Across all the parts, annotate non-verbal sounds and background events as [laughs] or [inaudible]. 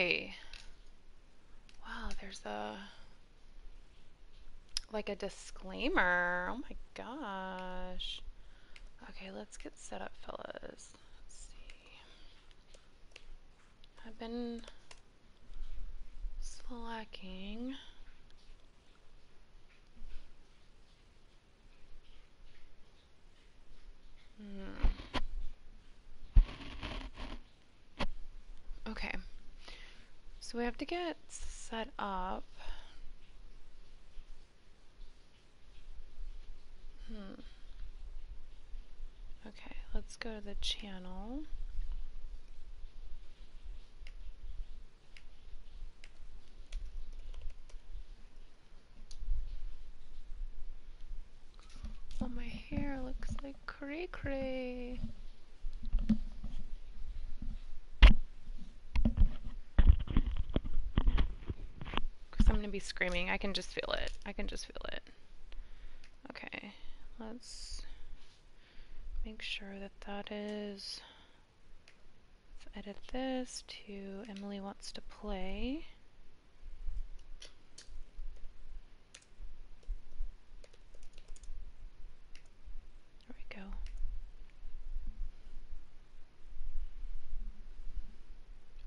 Okay. Wow, there's a like a disclaimer. Oh my gosh. Okay, let's get set up, fellas. Let's see. I've been slacking. Hmm. Okay. So we have to get set up. Hmm. Okay, let's go to the channel. Oh, my hair looks like cray cray. To be screaming. I can just feel it. I can just feel it. Okay, let's make sure that that is. Let's edit this to Emily wants to play. There we go.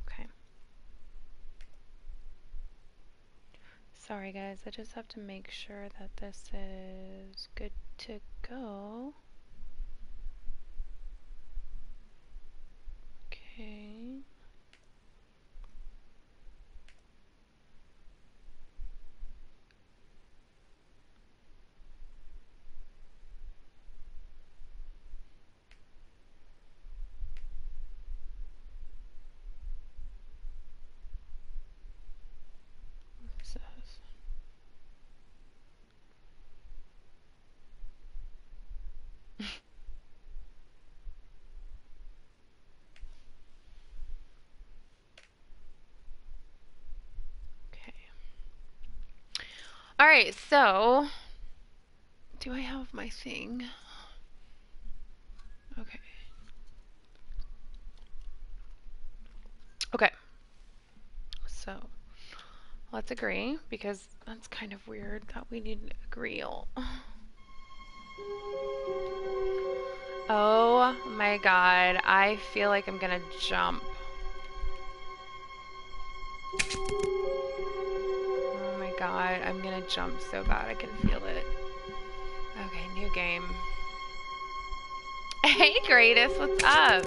Okay. Sorry guys, I just have to make sure that this is good to go. Okay. What is this? Okay. All right, so do I have my thing? Okay. Okay. So let's agree because that's kind of weird that we need to agree. Oh my god, I feel like I'm gonna jump. Jump so bad, I can feel it. Okay, new game. [laughs] Hey Greatest, what's up?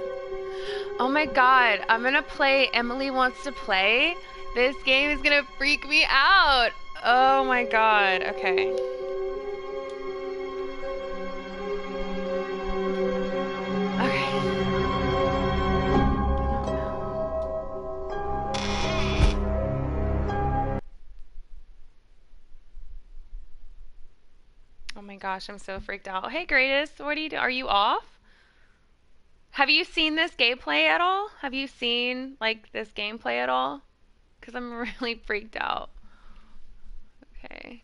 Oh my god, I'm gonna play Emily Wants to Play. This game is gonna freak me out. Oh my god. Okay. Gosh, I'm so freaked out. Hey Greatest, what do you do? Are you off? Have you seen this gameplay at all? Have you seen like this gameplay at all? Because I'm [laughs] really freaked out. Okay.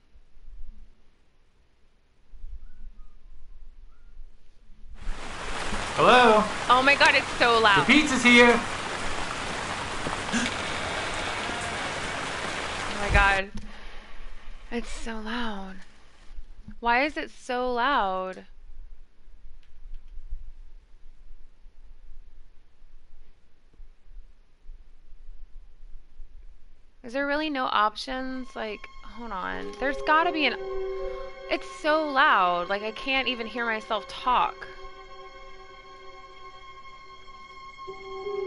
Hello? Oh my god, it's so loud. The loud. pizza's here. [gasps] Oh my god. It's so loud. Why is it so loud? Is there really no options? Like, hold on. There's gotta be an. It's so loud. Like, I can't even hear myself talk.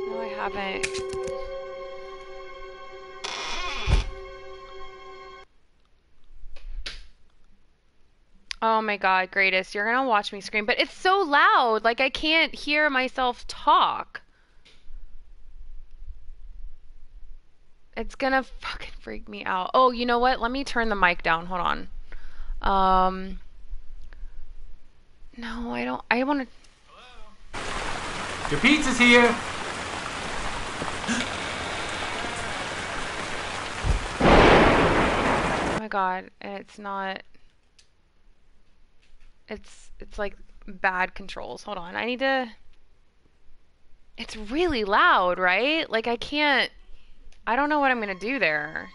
No, I haven't. Oh my god, greatest. You're gonna watch me scream, but it's so loud. Like, I can't hear myself talk. It's gonna fucking freak me out. Oh, you know what? Let me turn the mic down. Hold on. Um. No, I don't. I want to. Your pizza's here. [gasps] Oh my god, and it's not. It's it's like bad controls. Hold on, I need to. It's really loud, right? Like I can't. I don't know what I'm gonna do there.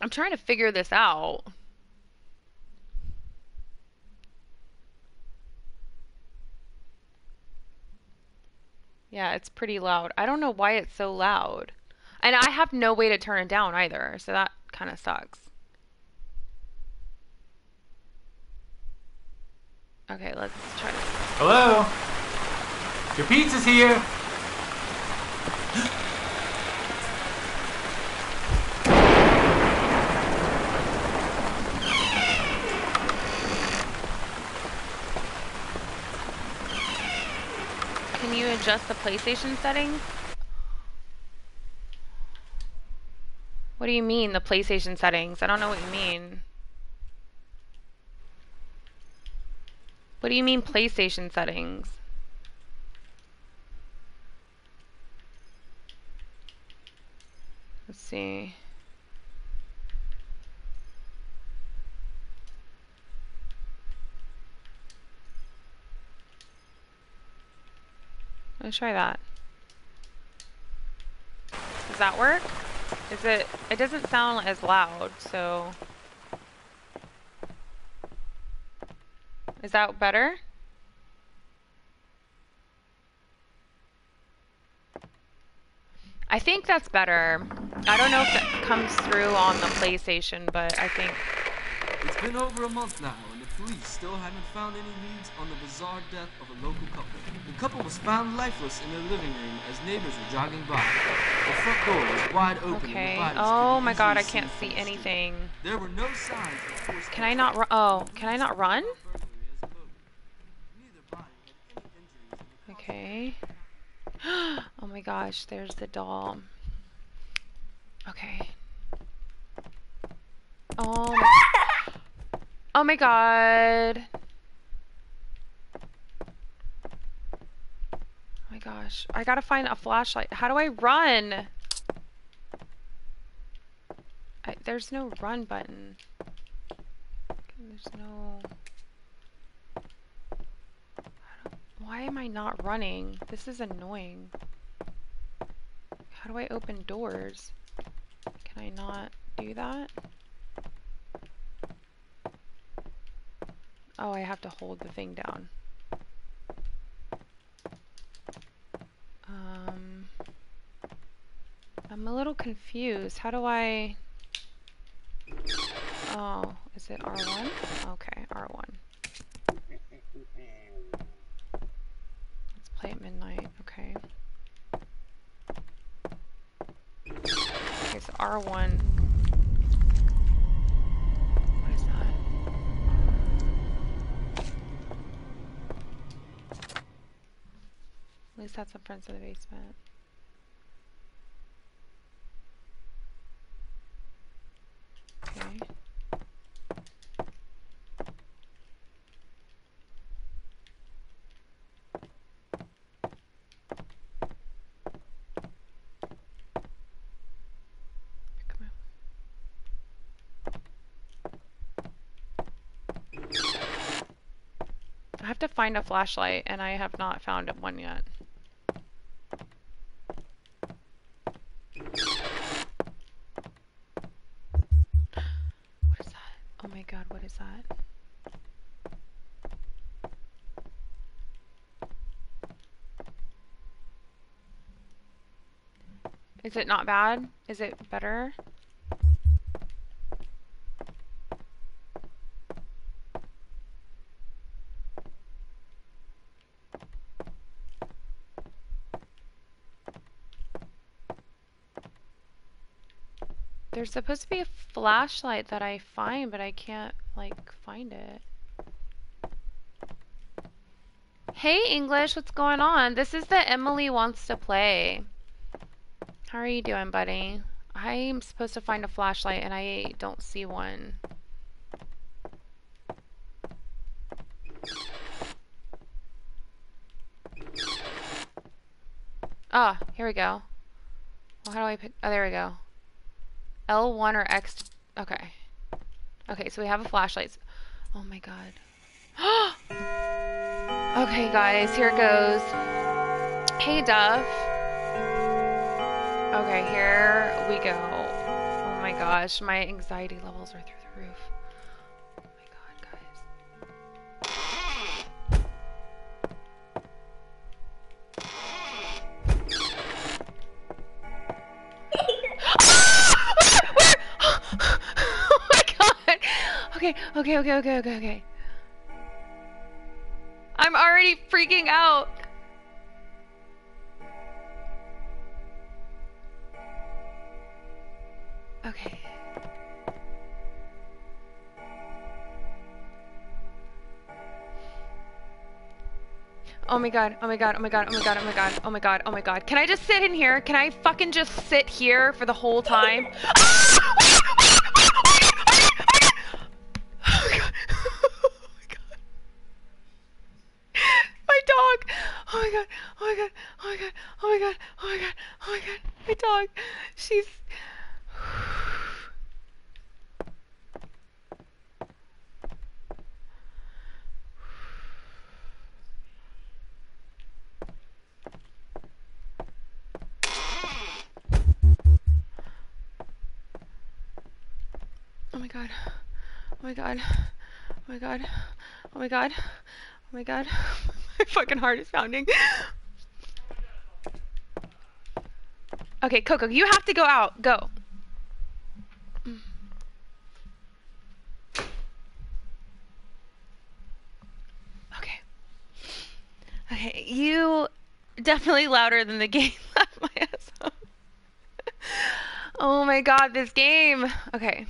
I'm trying to figure this out. Yeah, it's pretty loud. I don't know why it's so loud. And I have no way to turn it down either, so that kind of sucks. Okay, let's try this. Hello? Your pizza's here. [gasps] [gasps] [gasps] Can you adjust the PlayStation settings? What do you mean, the PlayStation settings? I don't know what you mean. What do you mean, PlayStation settings? Let's see. Let's try that. Does that work? Is it, it doesn't sound as loud, so. Is that better? I think that's better. I don't know if that comes through on the PlayStation, but I think It's been over a month now, police still haven't found any leads on the bizarre death of a local couple. The couple was found lifeless in their living room as neighbors were jogging by. The front door was wide open, okay. and the Oh my god, I can't see the anything. There were no signs of forced Can I not run? Oh, can I not run? burglary as a motive. Neither body had any injuries in the Okay. [gasps] oh my gosh, there's the doll. Okay. Oh my, [laughs] oh my god. Oh my gosh. I gotta find a flashlight. How do I run? I, there's no run button. There's no... Why am I not running? This is annoying. How do I open doors? Can I not do that? Oh, I have to hold the thing down. Um, I'm a little confused. How do I... Oh, is it R1? Okay, R1. Let's play at midnight. Okay. So R1. Least that's the front of the basement. Okay. I have to find a flashlight, and I have not found one yet. What is that? Oh my god, what is that? Is it not bad? Is it better? There's supposed to be a flashlight that I find, but I can't, like, find it. Hey, English, what's going on? This is the Emily Wants to Play. How are you doing, buddy? I'm supposed to find a flashlight and I don't see one. Ah, oh, here we go. Well, how do I pick? Oh, there we go. L1 or X. Okay. Okay, so we have a flashlight. Oh my god. [gasps] okay, guys, here it goes. Hey, Duff. Okay, here we go. Oh my gosh, my anxiety levels are through the roof. Oh my god, guys. oh my god. Okay, okay, okay, okay, okay, okay. I'm already freaking out. Oh my god, oh my god, oh my god, oh my god, oh my god, oh my god, oh my god. Can I just sit in here? Can I fucking just sit here for the whole time? Oh my god. Oh my god. My dog. Oh my god. Oh my god. Oh my god. Oh my god. Oh my god. Oh my god. My dog. She's Oh my god. Oh my god. Oh my god. Oh my god. Oh my god. [laughs] my fucking heart is pounding. Okay, Coco, you have to go out. Go. Okay. Okay, you definitely louder than the [laughs] game my ass oh my god, this game. Okay.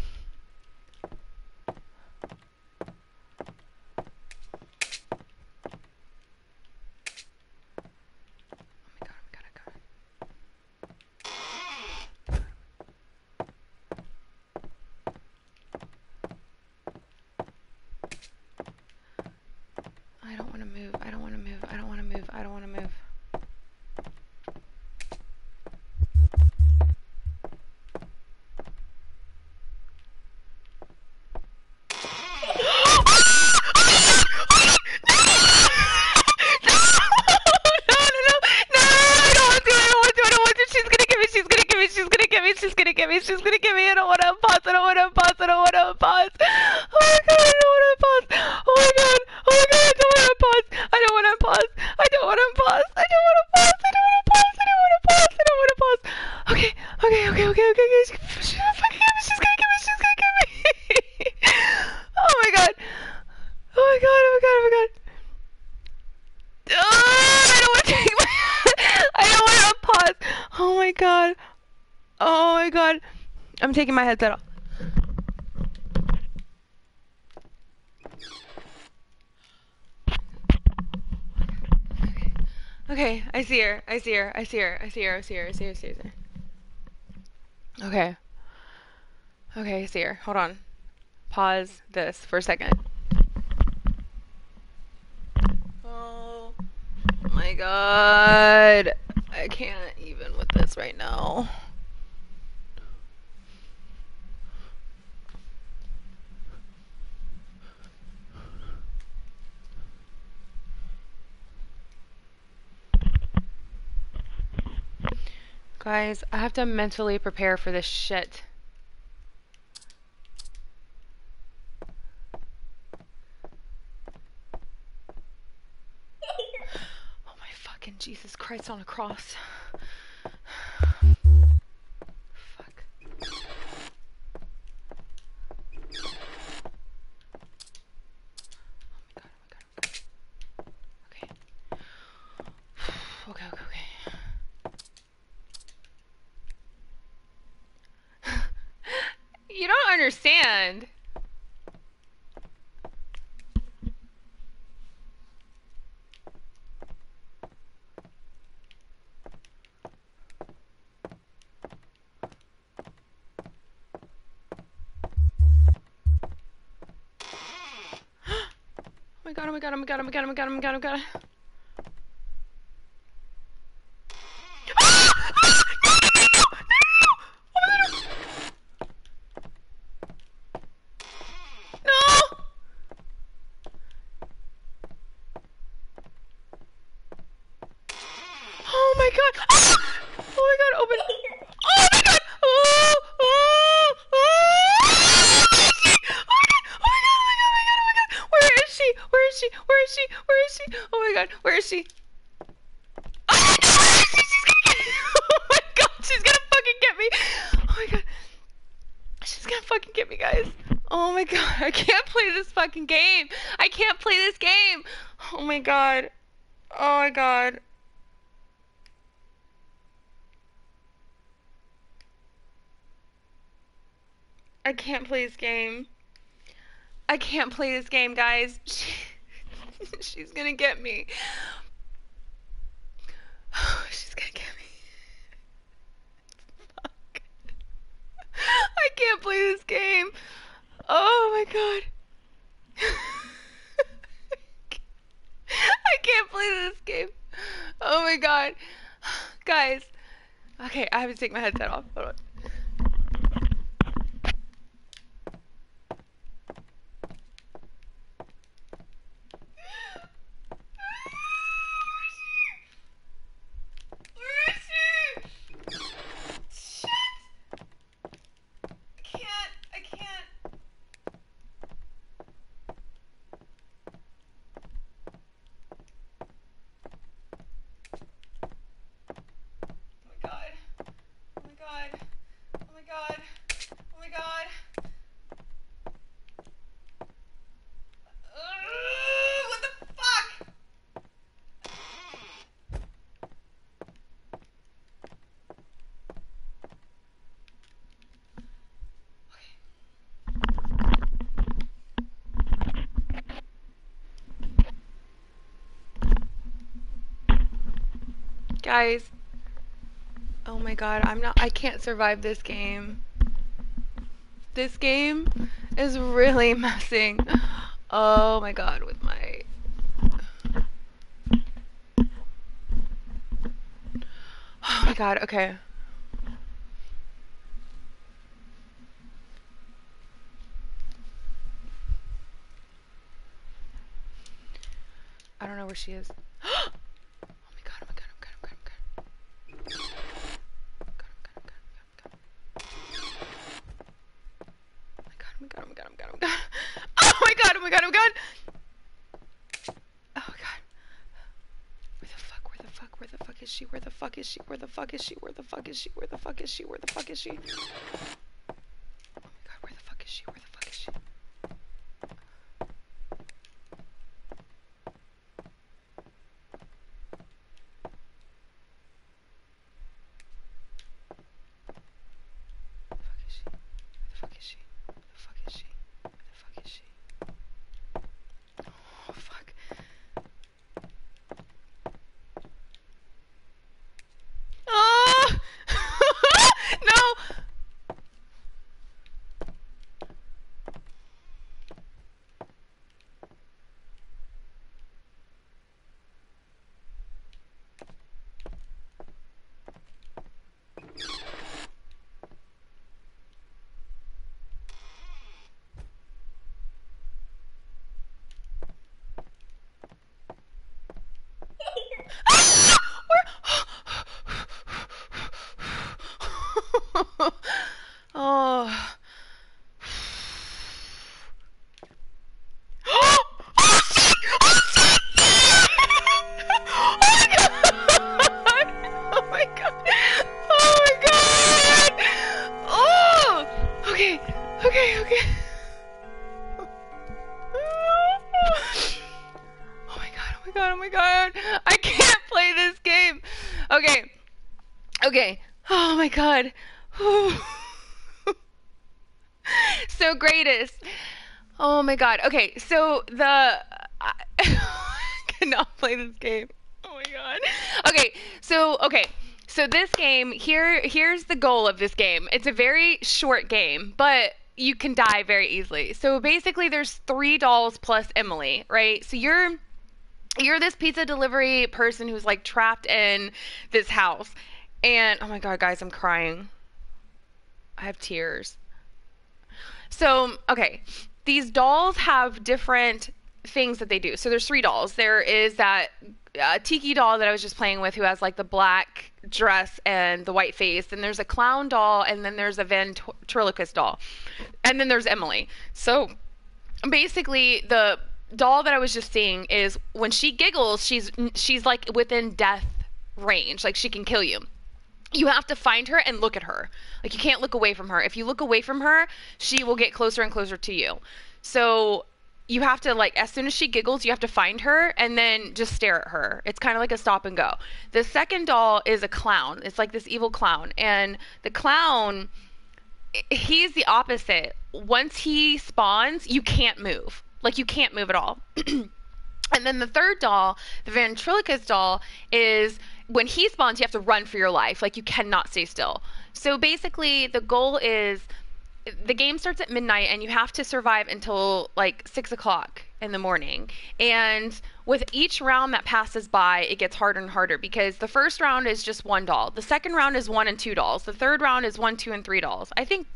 my headset off. Okay, I see her. I see her. I see her. I see her. I see her. I see her. I see her. Okay. Okay, I see her. Hold on. Pause this for a second. Oh my god. I can't even with this right now. Guys, I have to mentally prepare for this shit. [laughs] Oh my fucking Jesus Christ on a cross. understand. [gasps] oh my god, oh my god, oh my god, oh my god, oh my god, oh my god, oh my god. I can't play this game. I can't play this game, guys. [laughs] She, she's gonna get me. Oh, [sighs] she's gonna get me. [laughs] Fuck. I can't play this game. Oh my god. [laughs] I can't play this game. Oh my god. [sighs] Guys. Okay, I have to take my headset off. Guys. Oh my god, I'm not- I can't survive this game. This game is really [laughs] messing. Oh my god, with my... Oh my god, okay. I don't know where she is. is she? Where the fuck is she? Where the fuck is she? Where the fuck is she? Where the fuck is she? Oh my god, where the fuck is she? Where my god. Okay, so the I [laughs] cannot play this game. Oh my god. Okay, so okay. So this game here here's the goal of this game. It's a very short game, but you can die very easily. So basically there's 3 dolls plus Emily, right? So you're you're this pizza delivery person who's like trapped in this house. And oh my god, guys, I'm crying. I have tears. So, okay these dolls have different things that they do. So there's three dolls. There is that uh, Kiki doll that I was just playing with, who has like the black dress and the white face. And there's a clown doll, and then there's a ventriloquist doll, and then there's Emily. So basically, the doll that I was just seeing is when she giggles, she's she's like within death range, like she can kill you. You have to find her and look at her. Like you can't look away from her. If you look away from her, she will get closer and closer to you. So you have to like as soon as she giggles you have to find her and then just stare at her. It's kind of like a stop and go. The second doll is a clown. It's like this evil clown. And the clown he's the opposite. Once he spawns you can't move. Like you can't move at all. [clears throat] And then the third doll the ventriloquist doll is when he spawns you have to run for your life like you cannot stay still so basically the goal is the game starts at midnight and you have to survive until like six o'clock in the morning. And with each round that passes by, it gets harder and harder because the first round is just one doll. The second round is one and two dolls. The third round is one, two, and three dolls. I think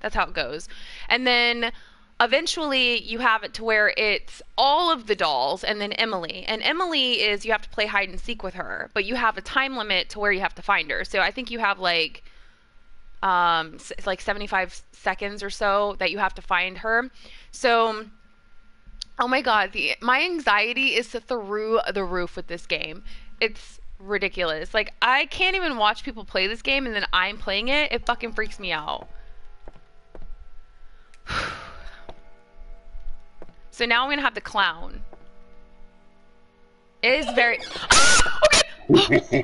that's how it goes. And then eventually you have it to where it's all of the dolls and then Emily. And Emily is you have to play hide and seek with her, but you have a time limit to where you have to find her. So I think you have like um, like 75 seconds or so that you have to find her. So, oh my god, the my anxiety is through the roof with this game. It's ridiculous. Like I can't even watch people play this game and then I'm playing it. It fucking freaks me out. So now I'm gonna have the clown. It is very. [gasps] okay.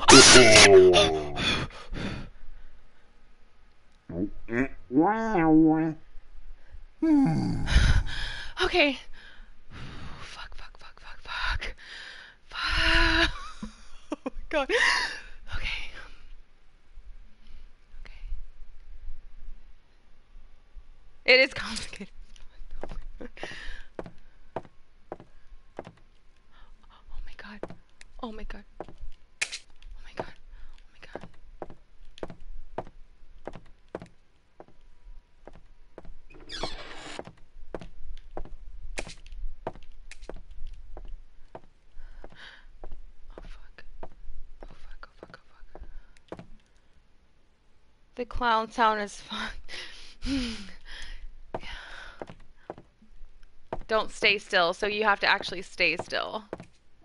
okay. Fuck, fuck, fuck, fuck, fuck. Fuck. [laughs] Oh my god. Okay. Okay. It is complicated. [laughs] Oh my god. Oh my god. Oh, my God. Oh, my god! Oh fuck. Oh, fuck. Oh, oh, the clown sound is fun. [sighs] Don't stay still, so you have to actually stay still.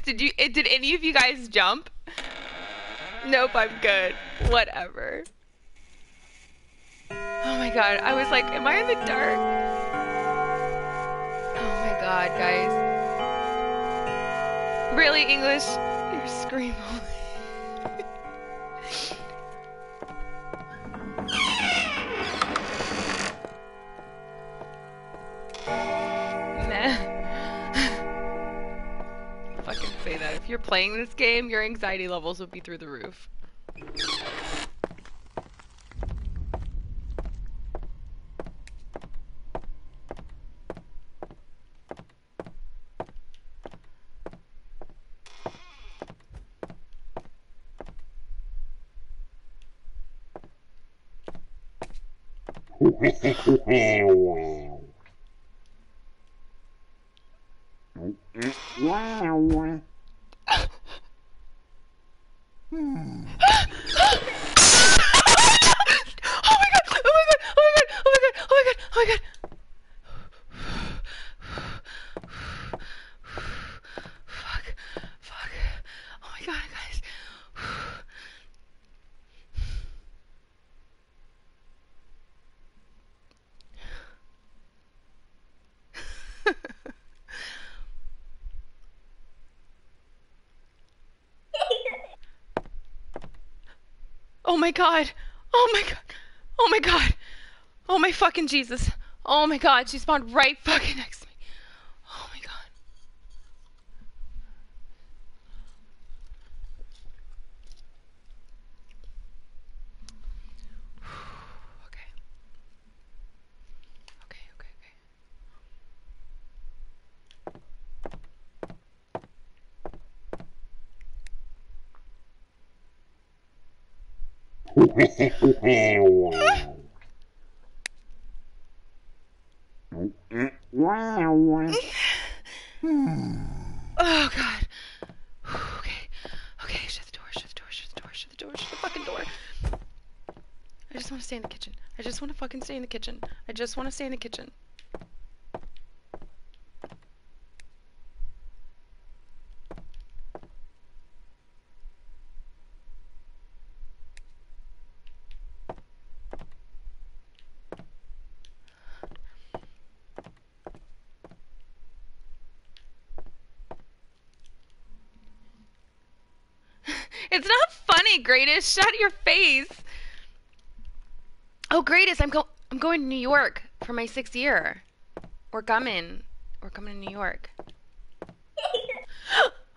honest. Did you? Did any of you guys jump? Nope, I'm good. Whatever. Oh my god, I was like, am I in the dark? Oh my god, guys. Really, English? You're screaming. [laughs] you're playing this game, your anxiety levels would be through the roof. [laughs] Oh my god. Oh my god. Oh my god. Oh my fucking Jesus. Oh my god, she spawned right fucking next to me. [laughs] Oh god. Okay. Okay, shut the door, shut the door, shut the door, shut the door, shut the fucking door. I just want to stay in the kitchen. I just want to fucking stay in the kitchen. I just want to stay in the kitchen. It's not funny, Greatest. Shut your face. Oh, Greatest, I'm go I'm going to New York for my sixth year. We're coming. We're coming to New York. [gasps]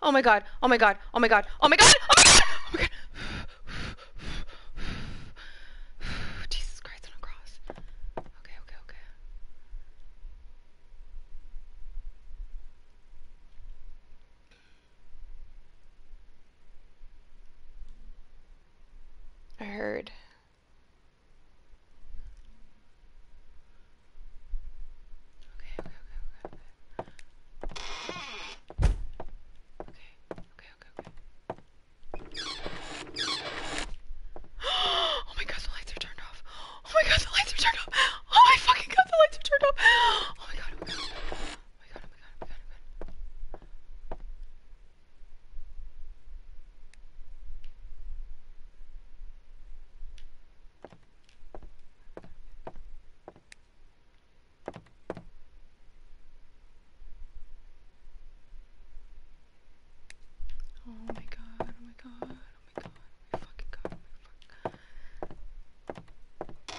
oh my god. Oh my god. Oh my god. Oh my god. Oh my god.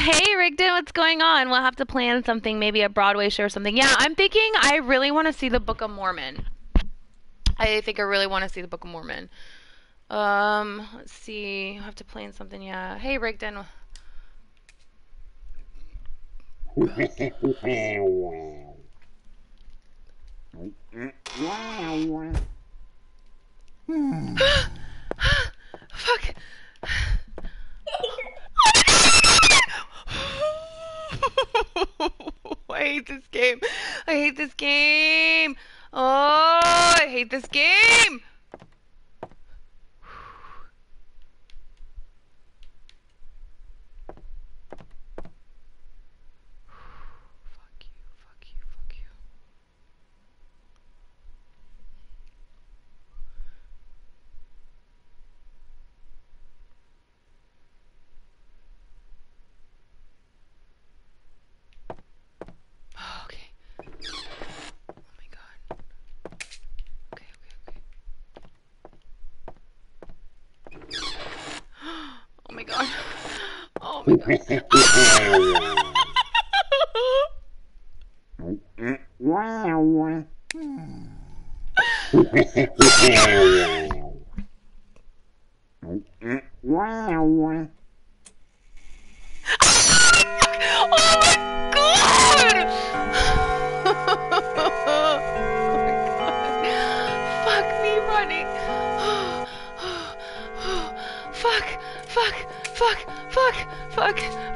Hey Rigdon, what's going on? We'll have to plan something, maybe a Broadway show or something. Yeah, I'm thinking I really want to see the Book of Mormon. I think I really want to see the Book of Mormon. Um, let's see. I'll have to plan something. Yeah. Hey Rigdon. [laughs] [gasps] Fuck. [laughs] I hate this game. I hate this game. Oh, I hate this game. Christmas.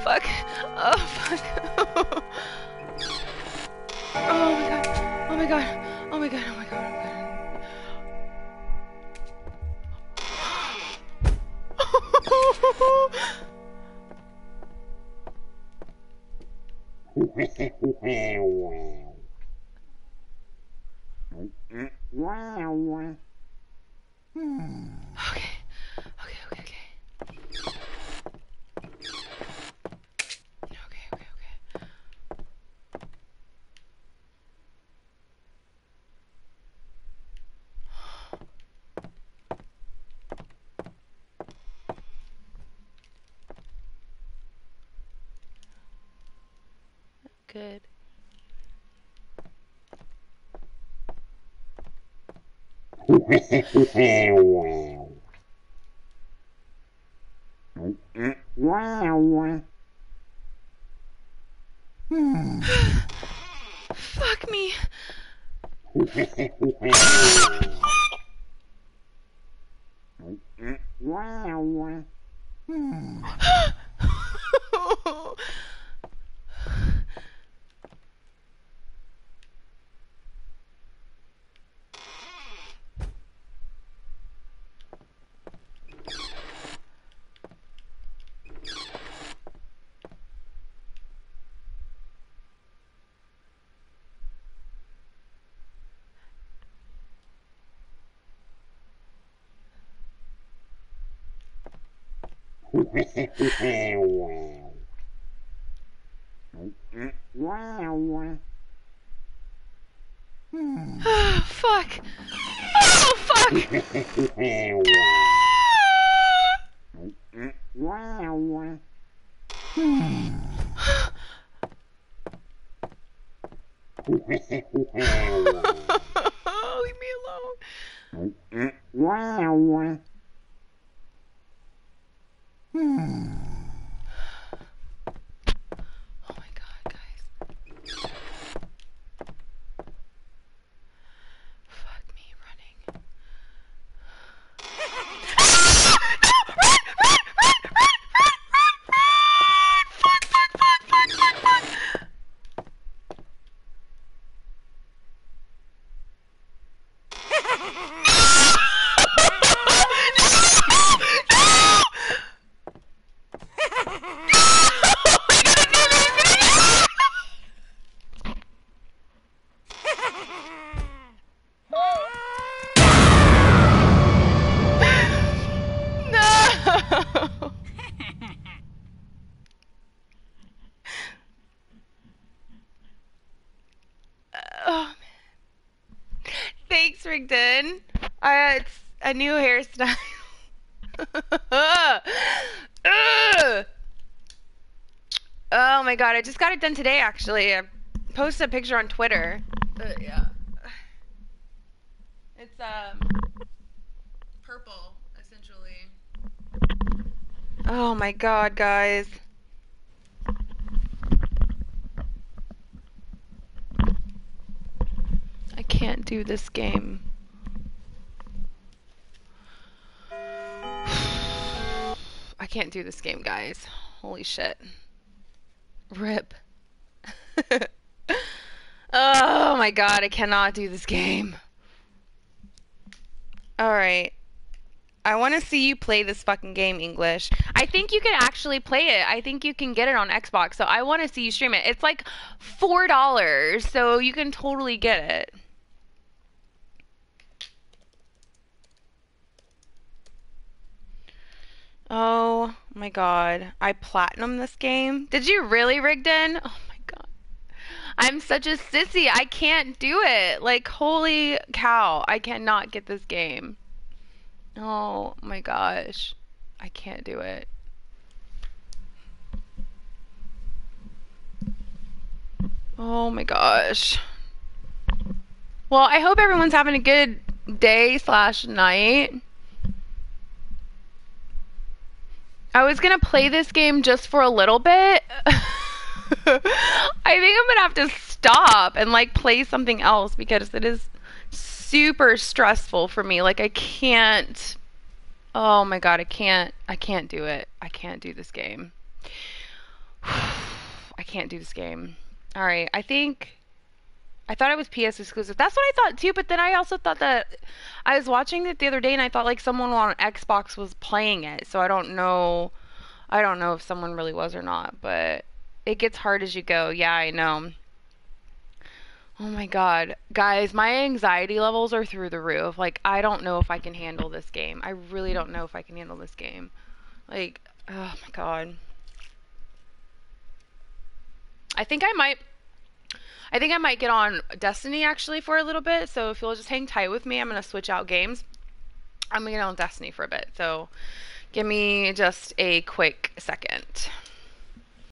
Fuck. Oh fuck. oh my god. Oh my god. Oh my god. Oh my god. Oh my god. Okay. Okay, okay, okay. Okay, okay, okay. Good. Fuck me. [laughs] [laughs] I just got it done today actually. I posted a picture on Twitter. Uh, yeah. It's um purple essentially. Oh my god, guys. I can't do this game. [sighs] I can't do this game, guys. Holy shit. Rip. [laughs] oh my god, I cannot do this game. Alright. I want to see you play this fucking game, English. I think you can actually play it. I think you can get it on Xbox, so I want to see you stream it. It's like $4, so you can totally get it. Oh my god. I platinum this game. Did you really, Rigdon? Oh my god. I'm such a sissy. I can't do it. Like, holy cow. I cannot get this game. Oh my gosh. I can't do it. Oh my gosh. Well, I hope everyone's having a good day slash night. I was gonna play this game just for a little bit. [laughs] I think I'm gonna have to stop and like play something else because it is super stressful for me. Like I can't Oh my god, I can't I can't do it. I can't do this game. [sighs] I can't do this game. All right, I think I thought it was PS exclusive. That's what I thought too, but then I also thought that I was watching it the other day and I thought like someone on Xbox was playing it. So I don't know I don't know if someone really was or not, but it gets hard as you go. Yeah, I know. Oh my god. Guys, my anxiety levels are through the roof. Like I don't know if I can handle this game. I really don't know if I can handle this game. Like oh my god. I think I might I think I might get on Destiny actually for a little bit. So if you'll just hang tight with me, I'm going to switch out games. I'm going to get on Destiny for a bit. So give me just a quick second.